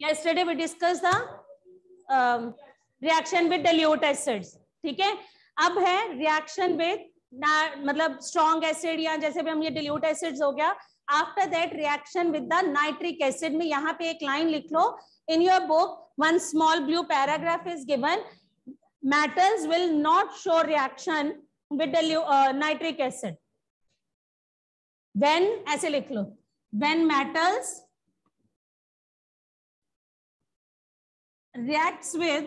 yesterday we discussed the um, reaction with dilute acids ठीक है अब है रिएक्शन विद मतलब स्ट्रॉन्ग एसिड या जैसे भी हम ये डिल्यूट एसिड्स हो गया after that reaction with the nitric acid में यहाँ पे एक लाइन लिख लो in your book one small blue paragraph is given metals will not show reaction with the uh, nitric acid when ऐसे लिख लो when metals reacts with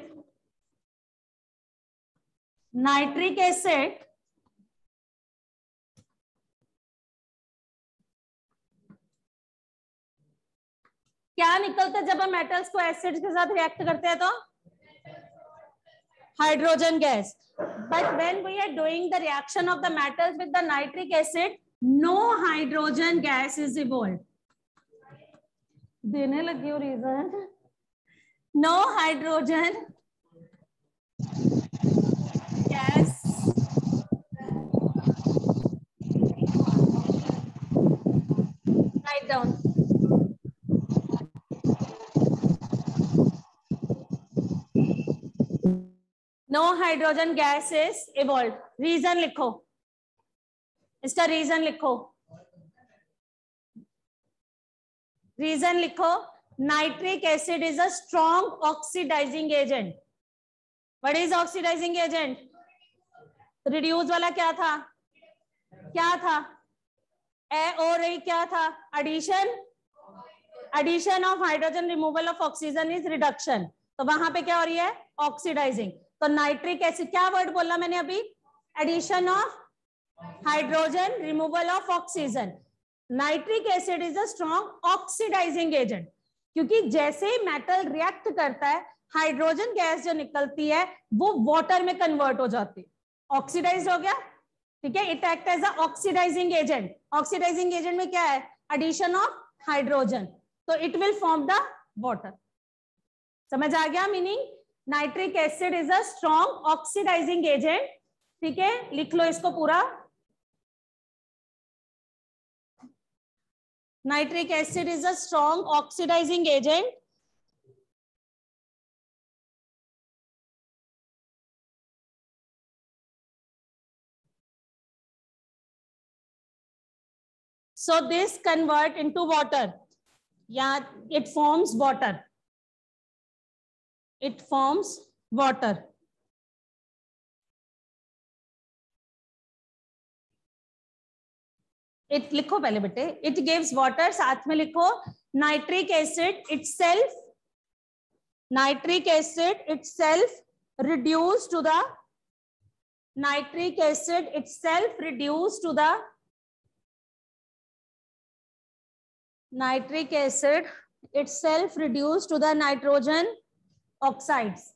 nitric acid क्या निकलता है जब हम मेटल्स को एसिड के साथ रिएक्ट करते हैं तो? Hydrogen gas but when we are doing the reaction of the metals with the nitric acid no hydrogen gas is evolve देने लगी हो reason no hydrogen. Gas write down. No hydrogen gas is evolve reason लिखो. इसका reason लिखो. Reason लिखो. Nitric acid is a strong oxidising agent what is oxidising agent reduce वाला क्या था? क्या था? और ए क्या था? Addition addition of hydrogen removal of oxygen is reduction तो वहाँ पे क्या हो रही है? ऑक्सीडाइजिंग तो नाइट्रिक एसिड क्या वर्ड बोला मैंने अभी? Addition of hydrogen removal of oxygen nitric acid is a strong oxidising agent क्योंकि जैसे ही मेटल रिएक्ट करता है हाइड्रोजन गैस जो निकलती है, वो वाटर में कन्वर्ट हो जाती है। ऑक्सीडाइज हो गया, ठीक है? It act as oxidising agent oxidising agent में क्या है? एडिशन ऑफ़ हाइड्रोजन तो it will form the water समझ आ गया? Meaning nitric acid is a strong oxidising agent ठीक है? लिख लो इसको पूरा। Nitric acid is a strong oxidizing agent. So this convert into water. Yeah, it forms water. It forms water. It लिखो पहले बेटे इट गिव्स वाटर साथ में लिखो nitric acid itself nitric acid itself reduce to the nitric acid itself reduce to the nitric acid itself reduce to the nitrogen oxides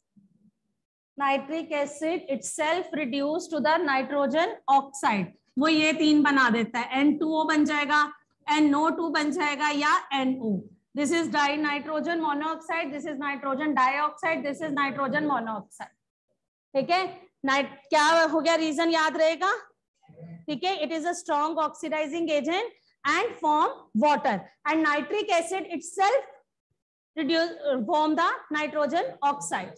nitric acid itself reduced to the nitrogen oxide. वो ये तीन बना देता है। ओ बन जाएगा NO2 बन जाएगा या NO this is dinitrogen monoxide this is nitrogen dioxide this is nitrogen monoxide ठीक है? नाइट क्या हो गया? रीजन याद रहेगा? ठीक है? It is a strong oxidising agent and form water and nitric acid itself reduce form the nitrogen oxide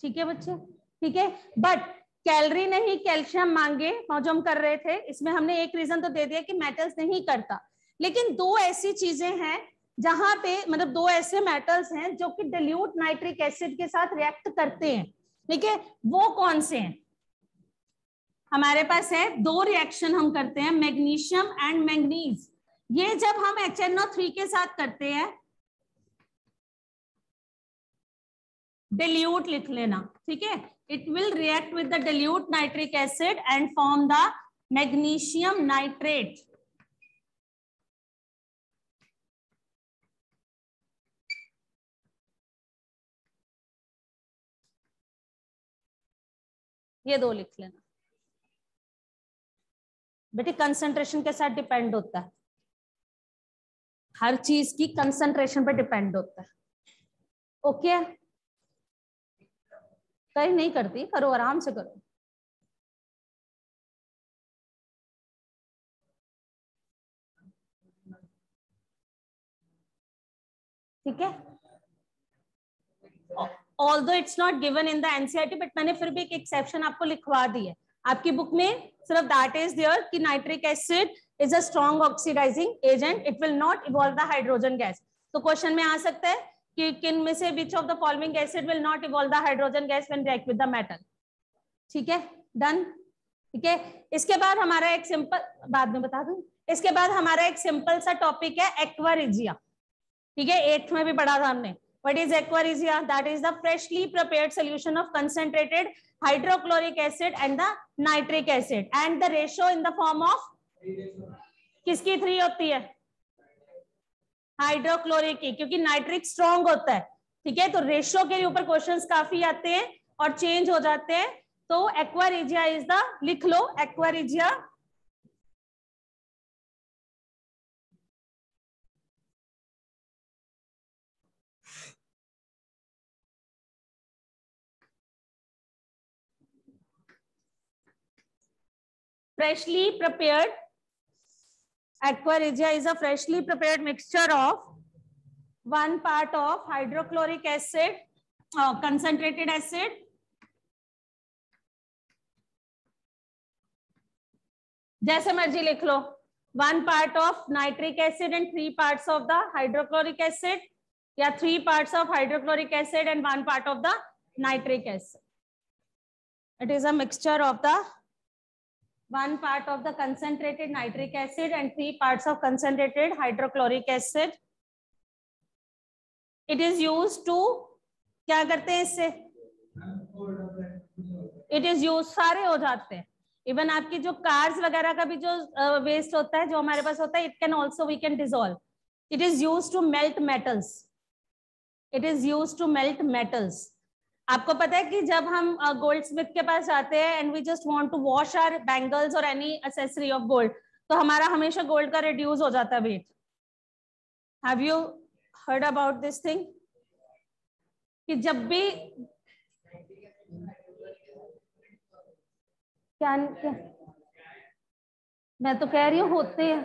ठीक है बच्चे? ठीक है? बट कैलरी नहीं, कैल्शियम मांगे जो हम कर रहे थे। इसमें हमने एक रीजन तो दे दिया कि मेटल्स नहीं करता। लेकिन दो ऐसी चीज़ें हैं, जहाँ पे मतलब दो ऐसे मेटल्स हैं जो कि डिल्यूट नाइट्रिक एसिड के साथ रिएक्ट करते हैं। ठीक है? वो कौन से हैं? हमारे पास है, दो रिएक्शन हम करते हैं मैग्नीशियम एंड मैंगनीज ये जब हम एच के साथ करते हैं डिल्यूट लिख लेना। ठीक है? It will react with the dilute nitric acid and form the magnesium nitrate ये दो लिख लेना। बेटे कंसंट्रेशन के साथ डिपेंड होता है। हर चीज़ की कंसंट्रेशन पे डिपेंड होता है। ओके कहीं नहीं करती, करो, आराम से करो। ठीक है? Although it's not given in the NCERT but मैंने फिर भी एक एक्सेप्शन आपको लिखवा दी है। आपकी बुक में सिर्फ़ दैट इज़ देयर कि nitric acid is a strong oxidising agent it will not evolve the hydrogen gas तो क्वेश्चन में आ सकता है कि किन में से which of the following acid will not evolve the hydrogen gas when react with the metal ठीक है? डन ठीक है? इसके बाद हमारा एक सिंपल बाद में बता दूँ? इसके बाद हमारा एक सिंपल सा टॉपिक है एक्वारिजिया ठीक है? एट्थ में भी पढ़ा था हमने। What is aquaresia that is the freshly prepared solution of concentrated hydrochloric acid and the nitric acid. And the ratio in the form of? किसकी थ्री होती है? हाइड्रोक्लोरिक की, क्योंकि नाइट्रिक स्ट्रॉन्ग होता है, ठीक है? तो रेशियो के ऊपर क्वेश्चन काफ़ी आते हैं और चेंज हो जाते हैं। तो एक्वारिजिया इज़ द लिख लो aqua regia freshly prepared aqua regia is a freshly prepared mixture of one part of hydrochloric acid uh, concentrated acid जैसे मर्ज़ी लिख लो one part of nitric acid and three parts of the hydrochloric acid या three parts of hydrochloric acid and one part of the nitric acid it is a mixture of the one part of the concentrated nitric acid and three parts of concentrated hydrochloric acid. It is used to क्या करते हैं इससे? It is use सारे हो जाते हैं. Even आपकी जो कार्स वगैरह का भी जो वेस्ट uh, होता है जो हमारे पास होता है it can also we can dissolve it is use to melt metals it is use to melt metals आपको पता है कि जब हम गोल्ड स्मिथ के पास जाते हैं and we just want to wash our bangles और एनी असेसरी ऑफ़ गोल्ड तो हमारा हमेशा गोल्ड का रिड्यूस हो जाता है weight have you heard about this thing कि जब भी क्या, क्या? मैं तो कह रही हूँ होते हैं।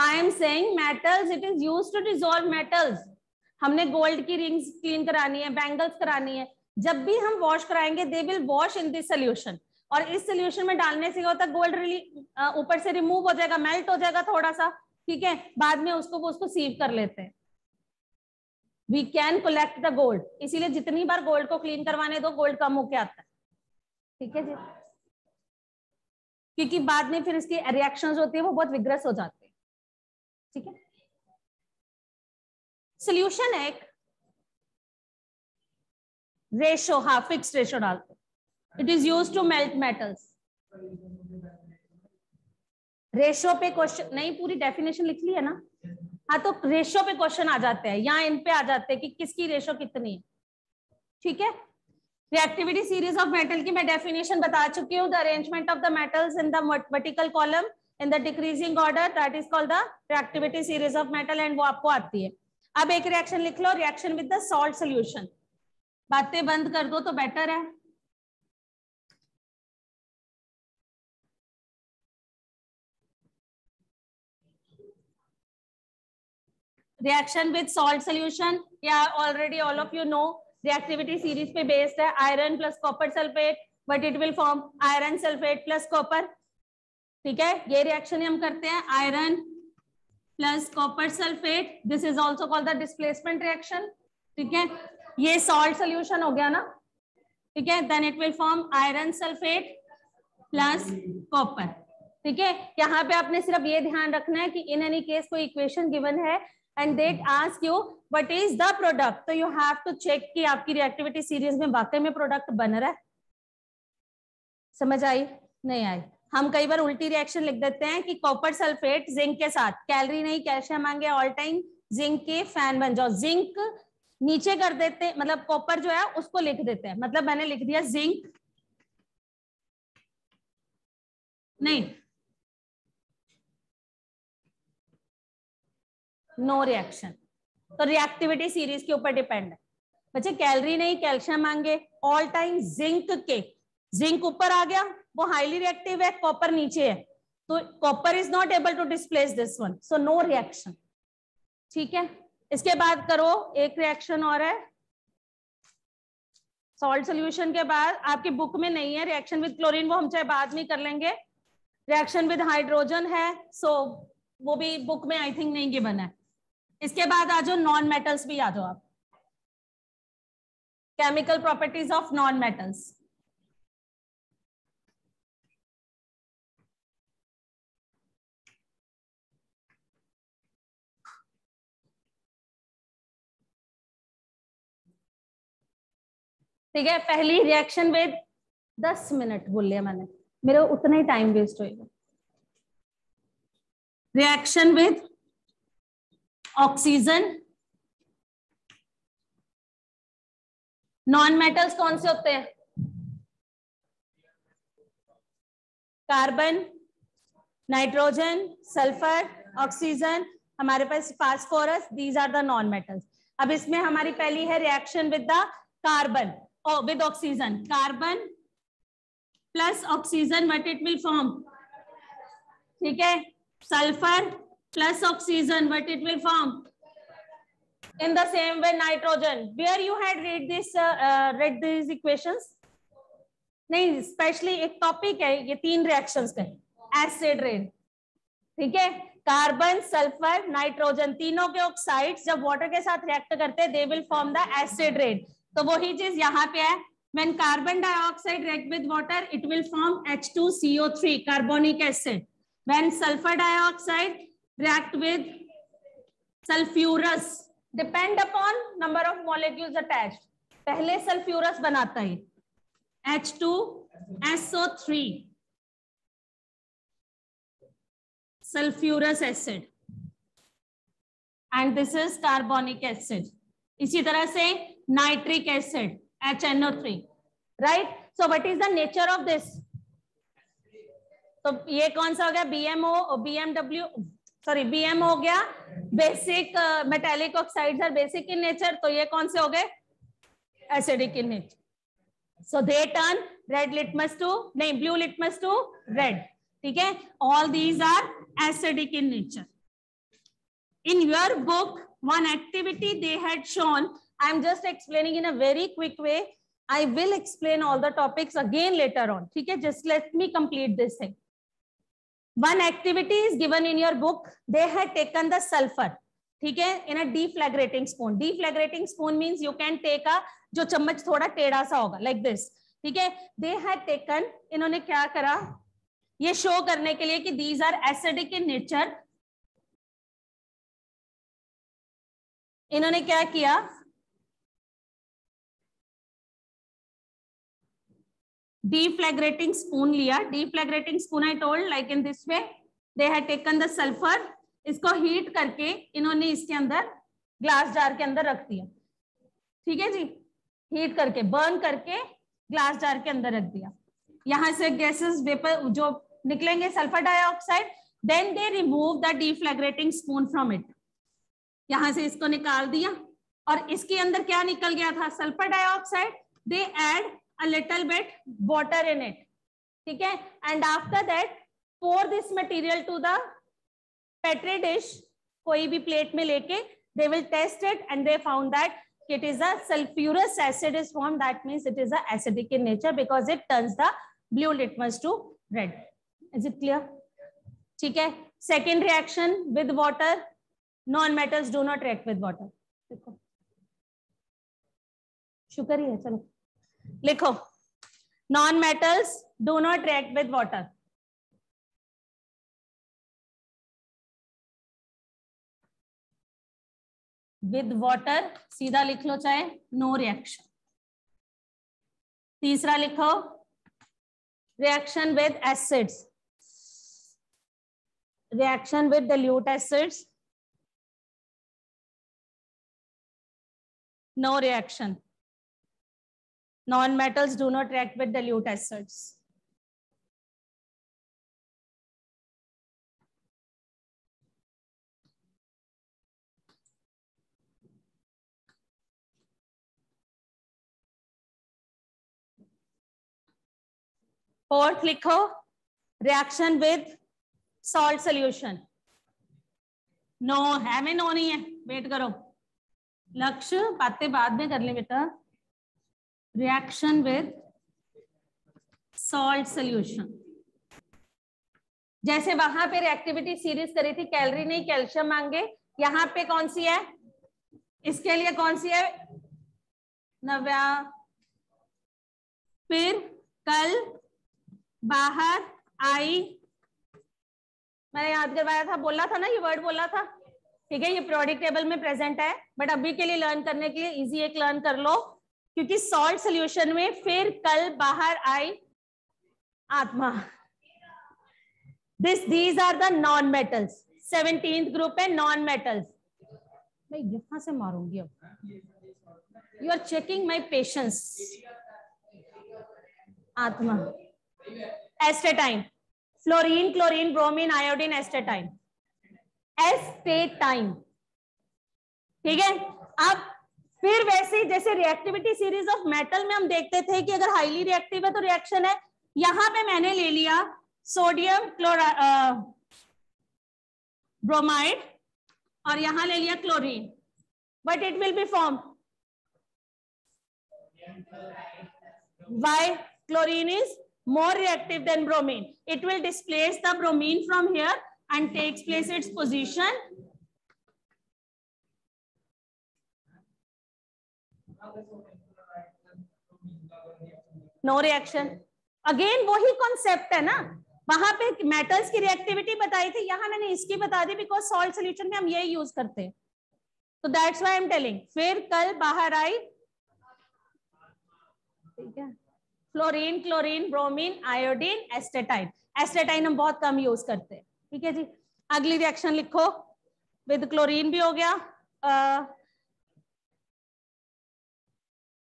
I am saying metals it is use to dissolve metals हमने गोल्ड की रिंग्स क्लीन करानी है बैंगल्स करानी है। जब भी हम वॉश कराएँगे they will wash in this solution और इस सोल्यूशन में डालने से होता है? गोल्ड रिली ऊपर से रिमूव हो जाएगा मेल्ट हो जाएगा थोड़ा सा ठीक है? बाद में उसको, वो उसको सीव कर लेते हैं। We can collect the gold इसीलिए जितनी बार गोल्ड को क्लीन करवाने दो गोल्ड कम होके आता है। ठीक है जी? क्योंकि बाद में फिर इसकी रिएक्शंस होती है, वो बहुत विग्रस हो जाते हैं। ठीक है? सोल्यूशन एक रेशो हाँ फिक्स रेशो डालते it is use to melt metals ratio पे क्वेश्चन नहीं, पूरी डेफिनेशन लिख ली है ना? हाँ तो रेशो पे क्वेश्चन आ जाते हैं। यहाँ इन पे आ जाते हैं कि किसकी रेशो कितनी है। ठीक है? रिएक्टिविटी सीरीज़ ऑफ़ मेटल की मैं डेफिनेशन बता चुकी हूँ। The arrangement of the metals in the vertical column in the decreasing order that is called the reactivity series of metal and वो आपको आती है। अब एक रिएक्शन लिख लो reaction with the salt solution बातें बंद कर दो तो बेटर है। रिएक्शन विद सॉल्ट सोल्यूशन या already all of you know reactivity series पे बेस्ड है। Iron plus copper sulphate but it will form iron sulphate plus copper ठीक है? ये रिएक्शन हम करते हैं। Iron plus copper sulphate this is also called the displacement reaction ठीक है? ये सॉल्ट सोल्यूशन हो गया ना? ठीक है? Then it will form iron sulphate plus copper ठीक है? यहाँ पे आपने सिर्फ़ ये ध्यान रखना है कि इन एनी केस कोई इक्वेशन गिवन है and that ask you what is the product तो यू हैव टू चेक कि आपकी रिएक्टिविटी सीरीज़ में वाकई में प्रोडक्ट बन रहा है। समझ आई? नहीं आई। हम कई बार उल्टी रिएक्शन लिख देते हैं कि कॉपर सल्फेट जिंक के साथ। कैलरी नहीं कैल्शियम मांगे ऑल टाइम जिंक के फ़ैन बन जाओ। जिंक नीचे कर देते मतलब कॉपर जो है, उसको लिख देते हैं। मतलब मैंने लिख दिया जिंक नहीं। नो रिएक्शन तो रिएक्टिविटी सीरीज़ के ऊपर डिपेंड है। बच्चे कैलरी नहीं कैल्शियम मांगे ऑल टाइम जिंक के। जिंक ऊपर आ गया वो हाईली रिएक्टिव है कॉपर नीचे है। तो copper is not able to displace this one so no reaction ठीक है? इसके बाद करो एक रिएक्शन और है। सॉल्ट सोल्यूशन के बाद आपकी बुक में नहीं है रिएक्शन विद क्लोरीन वो हम चाहे बाद में कर लेंगे। रिएक्शन विद हाइड्रोजन है सो so, वो भी बुक में आई थिंक नहीं गिवन है। इसके बाद आ जाओ नॉन मेटल्स भी आ जाओ आप। Chemical properties of non metals ठीक है, पहली रिएक्शन विद दस मिनट बोल लिया मैंने। मेरे उतना ही टाइम वेस्ट होएगा reaction with oxygen non metals कौन से होते हैं? कार्बन नाइट्रोजन सल्फ़र ऑक्सीजन हमारे पास phosphorus these are the non metals अब इसमें हमारी पहली है reaction with the carbon with oxygen carbon plus oxygen what it will form ठीक है? Sulphur plus oxygen what it will form same way nitrogen. Where you had read this uh, uh, read these equations? नहीं specially एक topic है ये तीन reactions के। Acid rain ठीक है? कार्बन सल्फ़र नाइट्रोजन तीनों के ऑक्साइड्स जब वाटर के साथ रिएक्ट करते हैं they will form the acid rain तो वही चीज़ यहाँ पे है। When carbon dioxide react with water it will form H two CO three carbonic acid when sulphur dioxide react with sulphurous depend upon number of molecule attach पहले sulphurous बनाता है। H two S O three sulphurous acid and this is carbonic acid इसी तरह से H NO three right so what is the nature of this तो ये कौन सा हो गया? बीएमओ बीएमडब्ल्यू सॉरी बीएम हो गया। Basic metallic oxides are basic in nature तो ये कौन से हो गए? Acidic in nature so they turn red litmus to नहीं ब्लू लिटमस टू रेड ठीक है? All these are acidic in nature in your book, one activity they had shown i am just explaining in a very quick way i will explain all the topics again later on okay just let me complete this thing one activity is given in your book they had taken the sulfur ठीक है in a deflagrating spoon deflagrating spoon means you can take a जो चम्मच थोड़ा टेढ़ा होगा like like this ठीक है they had taken इन्होंने क्या करा ये शो करने के लिए कि these are acidic in nature इन्होंने क्या किया deflagrating spoon लिया। deflagrating spoon, I told, like in this way, they had taken the sulfur, इसको हीट करके इन्होंने इसके अंदर ग्लास जार के अंदर रख दिया। ठीक है जी? हीट करके बर्न करके ग्लास जार के अंदर रख दिया। यहाँ से गैसेस वेपर जो निकलेंगे sulphur dioxide then they remove the deflagrating spoon from it यहाँ से इसको निकाल दिया। और इसके अंदर क्या निकल गया था? Sulphur dioxide they add a little bit water in it ठीक है and after that pour this material to the petri dish कोई भी प्लेट में लेके they will test it and they found that it is a sulfurous acid is formed that means it is a acidic in nature because it turns the blue litmus to red is it clear ठीक है second reaction with water non metals do not react with water देखो शुक्र ही है चलो लिखो। Non metals do not react with water with water सीधा लिख लो चाहे नो रिएक्शन तीसरा लिखो reaction with acids reaction with dilute acids no reaction Non-metals do not react with dilute acids. Fourth लिखो reaction with salt solution. No है में no नहीं है वेट करो लक्ष्य बातें बाद में कर ले बेटा reaction with salt solution. जैसे वहाँ पे रिएक्टिविटी सीरीज़ करी थी कैलोरी नहीं कैल्शियम मांगे, यहाँ पे कौन सी है? इसके लिए कौन सी है? नव्या। फिर कल बाहर आई। मैंने याद करवाया था, बोला था ना, ये वर्ड बोला था। ठीक है, ये प्रोडिक टेबल में प्रेजेंट है बट अभी के लिए लर्न करने के लिए इजी एक लर्न कर लो। क्योंकि सॉल्ट सोल्यूशन में फिर कल बाहर आई आत्मा। This these are the non metals seventeen group है नॉन मेटल्स मैं यहाँ से मारूँगी अब। You are checking my patience आत्मा। Astatine fluorine chlorine bromine iodine astatine astatine ठीक है? अब फिर वैसे ही जैसे रिएक्टिविटी सीरीज़ ऑफ़ मेटल में हम देखते थे कि अगर हाईली रिएक्टिव है तो रिएक्शन है यहाँ पे मैंने ले लिया सोडियम क्लोरा ब्रोमाइड और यहाँ ले लिया chlorine but it will be form why chlorine is more reactive than bromine. It will displace the bromine from here and takes place its position no reaction again वही कॉन्सेप्ट है ना? वहाँ पे मेटल्स की रिएक्टिविटी बताई थी यहाँ मैंने इसकी बता दी बिकॉज़ सॉल्ट सोल्यूशन में हम यही यूज़ करते हैं। तो दैट्स वाई एम टेलिंग फिर कल बाहर आई। ठीक है? Fluorine chlorine bromine iodine astatine astatine हम बहुत कम यूज़ करते हैं। ठीक है जी? अगली रिएक्शन लिखो। विद क्लोरीन भी हो गया। आ,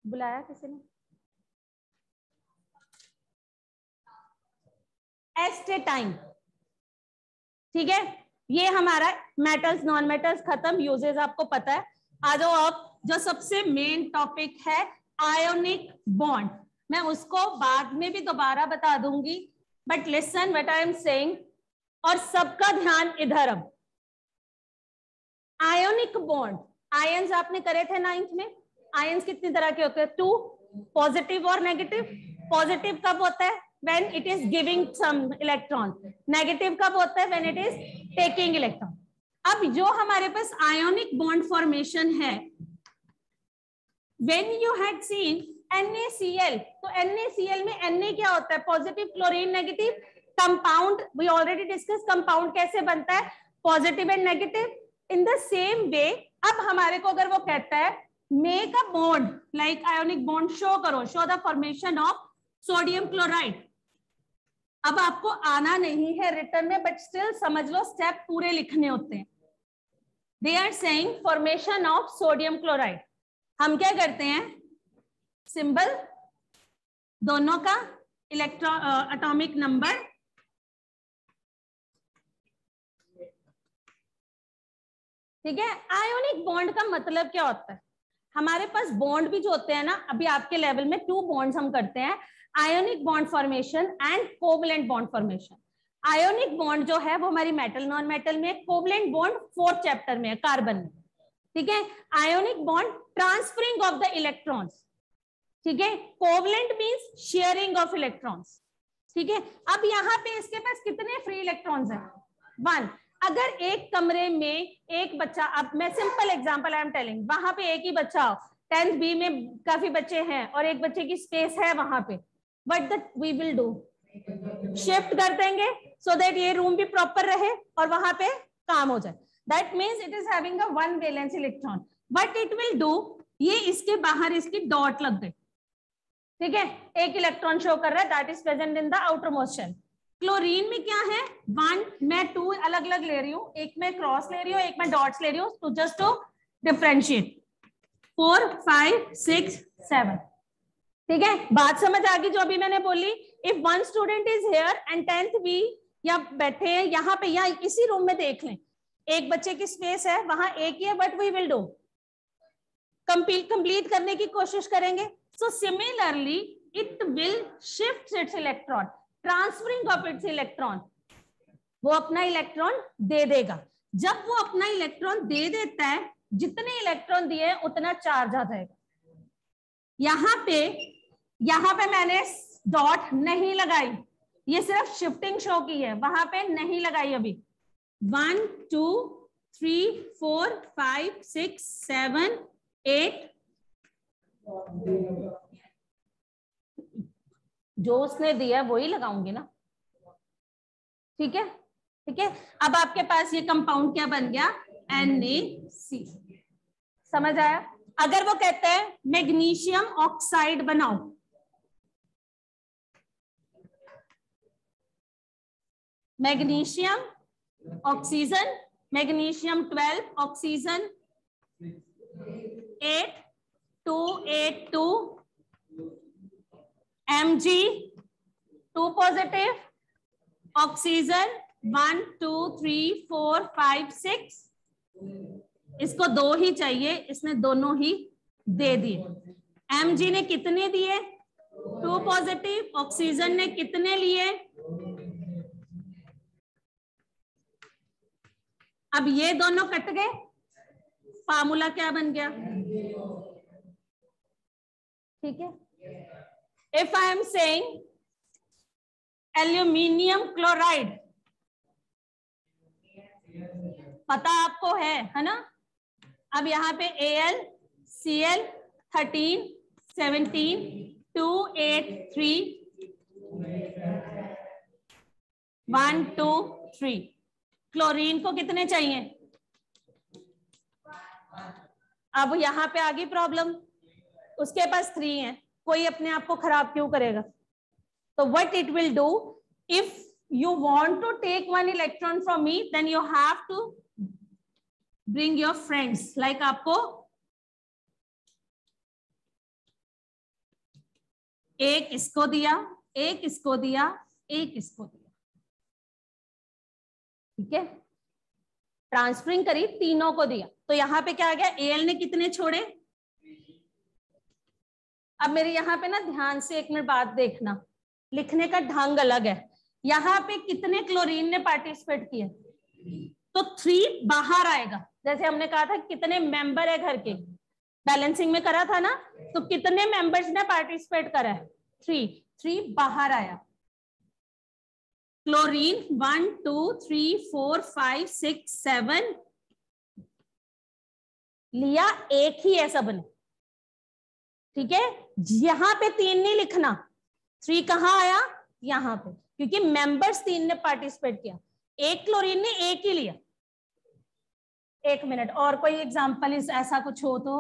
बुलाया किसी ने? एस्टेटाइन ठीक है? ये हमारा मेटल्स नॉन मेटल्स खत्म यूजेज आपको पता है। आ जाओ अब जो सबसे मेन टॉपिक है आयोनिक बॉन्ड मैं उसको बाद में भी दोबारा बता दूँगी। But listen what I am saying और सबका ध्यान इधर अब। आयोनिक बॉन्ड आयंस आपने करे थे नाइन्थ में? आयंस कितनी तरह के होते हैं? टू पॉजिटिव और नेगेटिव पॉजिटिव कब होता है? When it is giving some electron negative कब होता है? When it is taking electron अब जो हमारे पास आयोनिक बॉन्ड फॉर्मेशन है when you had seen NaCl तो NaCl में Na क्या होता है? Positive chlorine negative compound we already discuss compound कैसे बनता है? Positive and negative in the same way अब हमारे को अगर वो कहता है make a bond like ionic bond show करो show the formation of sodium chloride अब आपको आना नहीं है रिटर्न में बट स्टिल समझ लो स्टेप पूरे लिखने होते हैं। They are saying formation of sodium chloride हम क्या करते हैं? सिंबल दोनों का इलेक्ट्रॉ अटोमिक नंबर ठीक है? आयोनिक बॉन्ड का मतलब क्या होता है? हमारे पास बॉन्ड भी जो होते हैं ना, अभी आपके लेवल में टू बॉन्ड्स हम करते हैं। Ionic bond formation and covalent bond formation ionic bond जो है वो हमारी मेटल नॉन मेटल में कोवलेंट बॉन्ड फोर्थ चैप्टर में है कार्बन में। ठीक है? Ionic bond transferring of the electrons ठीक है? Covalent means sharing of electrons ठीक है? अब यहाँ पे इसके पास कितने फ्री इलेक्ट्रॉन्स हैं? वन अगर एक कमरे में एक बच्चा, अब मैं simple example I am telling वहाँ पे एक ही बच्चा हो टेंथ बी में काफ़ी बच्चे हैं और एक बच्चे की स्पेस है वहाँ पे। But the we will do shift कर देंगे सो so दैट ये रूम भी प्रॉपर रहे और वहाँ पे काम हो जाए। That means it is a one valence electron but it will do ये इसके बाहर इसकी डॉट लग गई। ठीक है? एक इलेक्ट्रॉन शो कर रहा है that is present in the outer motion chlorine में क्या है? वन मैं टू अलग अलग ले रही हूँ। एक मैं क्रॉस ले रही हूँ, एक मैं डॉट्स ले रही हूँ just to differentiate four five six seven ठीक है? बात समझ आ गई जो अभी मैंने बोली? If one student is here and tenth B या बैठे हैं, यहाँ पे या इसी रूम में देख लें। एक बच्चे की स्पेस है, वहाँ एक ही है but we will do complete complete करने की कोशिश करेंगे। So similarly it will shift its electron transferring of its electron वो अपना इलेक्ट्रॉन दे देगा। जब वो अपना इलेक्ट्रॉन दे देता है, जितने इलेक्ट्रॉन दिए उतना चार्ज आ जाएगा। यहाँ पे यहाँ पे मैंने डॉट नहीं लगाई। ये सिर्फ़ शिफ्टिंग शो की है। वहाँ पे नहीं लगाई अभी। One two three four five six seven eight जो उसने दिया वही लगाऊँगी ना। ठीक है? ठीक है? अब आपके पास ये कंपाउंड क्या बन गया? एन ए सी समझ आया? अगर वो कहते हैं, मैग्नीशियम ऑक्साइड बनाओ। Magnesium oxygen, magnesium twelve, oxygen eight, two eight two M G two positive, oxygen one, two, three, four, five, six. इसको दो ही चाहिए, इसने दोनों ही दे दिए एम जी ने कितने दिए? टू पॉजिटिव, ऑक्सीजन ने कितने लिए? अब ये दोनों कट गए। फार्मूला क्या बन गया? ठीक है। If I am saying aluminium chloride पता आपको है है ना? अब यहाँ पे A L C L thirteen seventeen two eight three one two three chlorine को कितने चाहिए? अब यहाँ पे आ गई प्रॉब्लम उसके पास थ्री है। कोई अपने आप को खराब क्यों करेगा? तो what it will do if you want to take one electron from me then you have to bring your friends like आपको एक इसको दिया, एक इसको दिया, एक इसको दिया। ठीक है? ट्रांसफरिंग करी, तीनों को दिया। तो यहाँ पे क्या आ गया? एल ने कितने छोड़े? अब मेरे यहाँ पे ना ध्यान से एक मिनट बात देखना। लिखने का ढंग अलग है। यहाँ पे कितने क्लोरीन ने पार्टिसिपेट किए? तो थ्री बाहर आएगा। जैसे हमने कहा था, कितने मेंबर है घर के? बैलेंसिंग में करा था ना? तो कितने मेंबर्स ने पार्टिसिपेट करा है? थ्री थ्री बाहर आया। Chlorine one two three four five six seven लिया एक ही है सबने। ठीक है? यहाँ पे तीन नहीं लिखना। थ्री कहाँ आया? यहाँ पे। क्योंकि मेंबर्स तीन ने पार्टिसिपेट किया। एक क्लोरीन ने एक ही लिया। एक मिनट और कोई एग्जांपल इस ऐसा कुछ हो तो?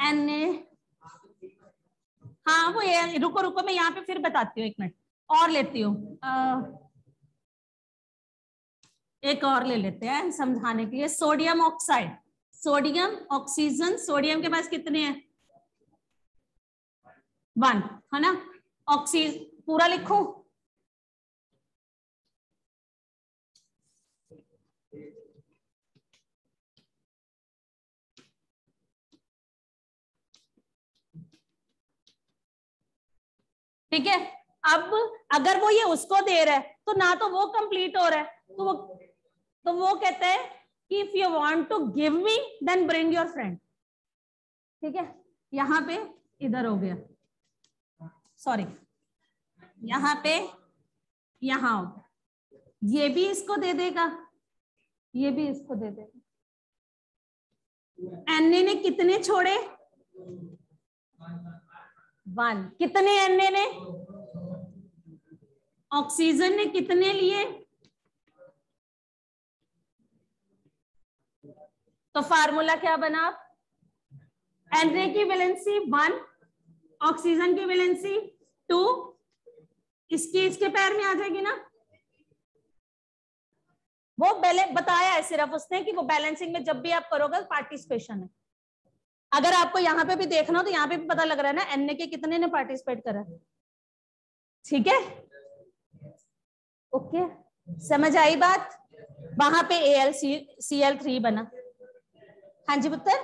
एन ने हाँ वो रुको रुको, मैं यहाँ पे फिर बताती हूँ एक मिनट और लेती हूँ। एक और ले लेते हैं समझाने के लिए। Sodium oxide. Sodium oxygen, sodium के पास कितने हैं? वन, है ना? ऑक्सीजन पूरा लिखो? ठीक है? अब अगर वो ये उसको दे रहा है तो ना तो वो कंप्लीट हो रहा है। तो वो तो वो कहते हैं कि if you want to give me then bring your friend ठीक है? यहाँ पे इधर हो गया। सॉरी यहाँ पे, यहाँ हो गया। ये भी इसको दे देगा। ये भी इसको दे देगा। एनए ने कितने छोड़े? वन कितने एनए ने? ऑक्सीजन ने कितने लिए? तो फार्मूला क्या बना? एनए की वैलेंसी वन, ऑक्सीजन की वैलेंसी टू। इसकी, इसके पैर में आ जाएगी ना? वो बैलेंस बताया है सिर्फ़ उसने कि वो बैलेंसिंग में जब भी आप करोगे, पार्टिसिपेशन है। अगर आपको यहाँ पे भी देखना हो तो यहाँ पे भी पता लग रहा है ना, एनए के कितने ने पार्टिसिपेट करा ठीक है? ओके। समझ आई बात? वहाँ पे A L C C L three बना। हाँ जी, पुत्र?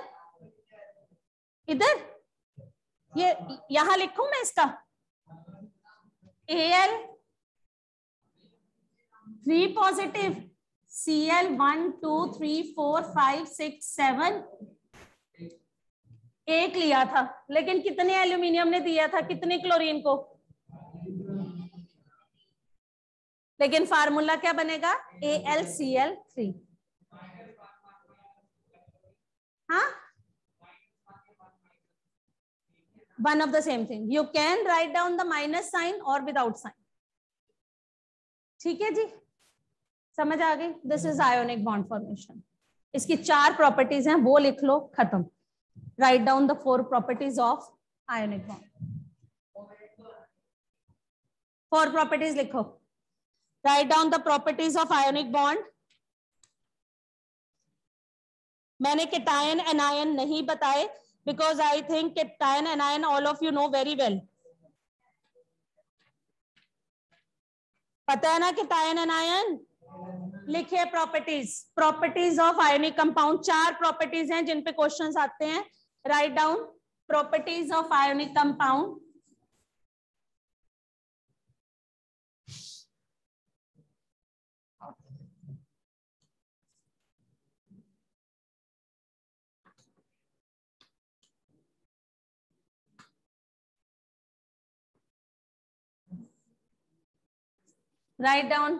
इधर? ये, यहाँ लिखू मैं इसका? A L three positive C L one two three four five six seven एक लिया था, लेकिन कितने एल्यूमिनियम ने दिया था? कितने क्लोरीन को? लेकिन फार्मूला क्या बनेगा? A L C L three हाँ? One of the same thing you can write down the minus sign और विदाउट साइन ठीक है जी? समझ आ गई? This is ionic bond formation इसकी चार प्रॉपर्टीज़ हैं, वो लिख लो, खत्म. Write down the four properties of ionic bond four properties लिखो. Write down the properties of ionic bond मैंने केटायन एनायन नहीं बताए because I think cation anion all of you know very well पता है ना केटायन एनायन लिखिए properties properties of ionic compound चार properties हैं जिन पे क्वेश्चंस आते हैं. Write down properties of ionic compound write down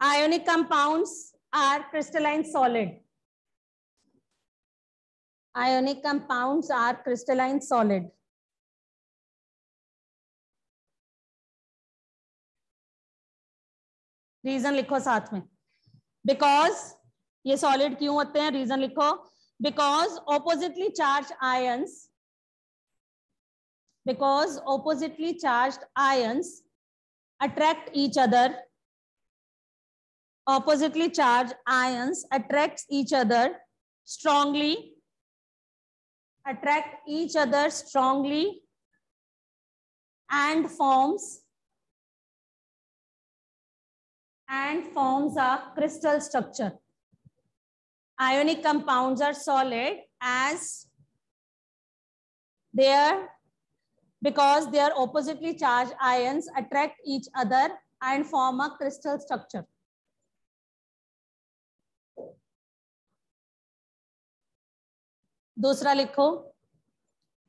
ionic compounds are crystalline solid ionic compounds are crystalline solid reason लिखो साथ में बिकॉज़ ये सॉलिड क्यों होते हैं रीजन लिखो because oppositely charge ions because oppositely charge ions attract each other. Oppositely charged ions attracts each other strongly. Attract each other strongly and forms and forms a crystal structure. Ionic compounds are solid as their because their oppositely charged ions attract each other and form a crystal structure. दूसरा लिखो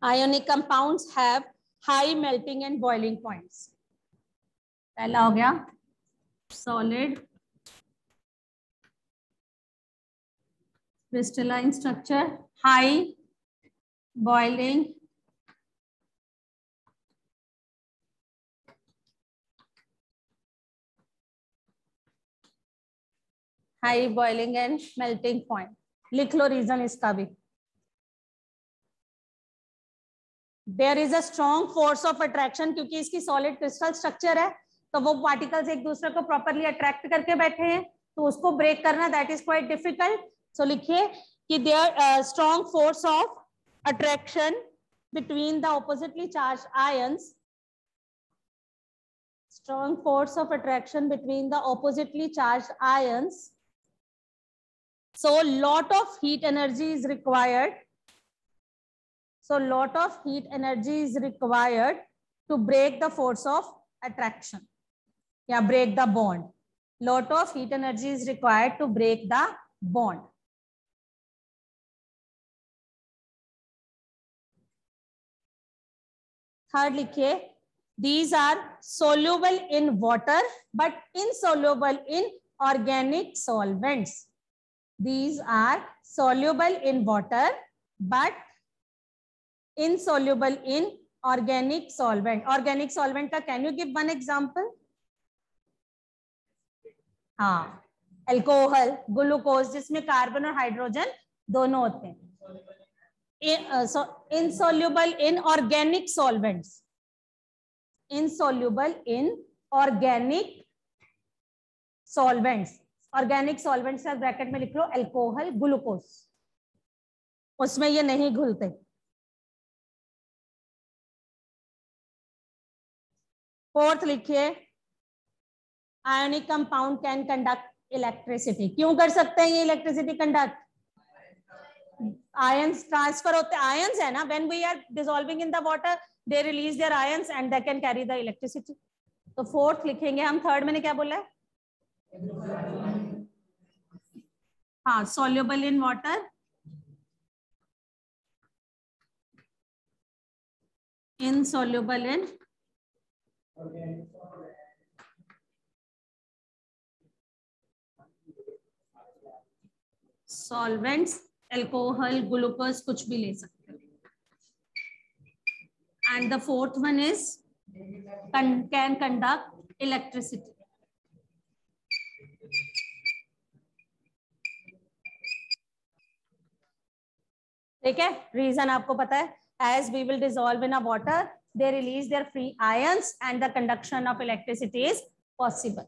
ionic compounds have high melting and boiling points. पहला हो गया solid crystalline structure, high boiling high boiling and melting point. लिख लो reason इसका भी। There is a strong force of attraction क्योंकि इसकी सॉलिड क्रिस्टल स्ट्रक्चर है तो वो पार्टिकल्स एक दूसरे को प्रॉपरली अट्रैक्ट करके बैठे हैं तो उसको ब्रेक करना that is quite difficult so लिखिए कि there strong force of attraction between the oppositely charged ions strong force of attraction between the oppositely charged ions So lot of heat energy is required. So lot of heat energy is required to break the force of attraction. Yeah, break the bond. Lot of heat energy is required to break the bond. Third likhe, these are soluble in water but insoluble in organic solvents. These are soluble in water but insoluble in organic solvent. Organic solvent का can you give one example? हाँ alcohol glucose जिसमें carbon और hydrogen दोनों होते हैं insoluble in organic solvents insoluble in organic solvents organic solvent से bracket में लिख लो एल्कोहल ग्लूकोज उसमें ये नहीं घुलते। फोर्थ लिखिए ionic compound can conduct electricity क्यों कर सकते हैं ये इलेक्ट्रिसिटी कंडक्ट आयंस ट्रांसफ़र होते आयंस है ना? When we are dissolving in the water they release their ions and they can carry the electricity तो फोर्थ लिखेंगे हम थर्ड मैंने क्या बोला है? हाँ soluble in water insoluble in solvents alcohol glucose कुछ भी ले सकते and the fourth one is can conduct electricity ठीक है? रीजन आपको पता है as we will dissolve in a water they release their free ion and the conduction of electricity is possible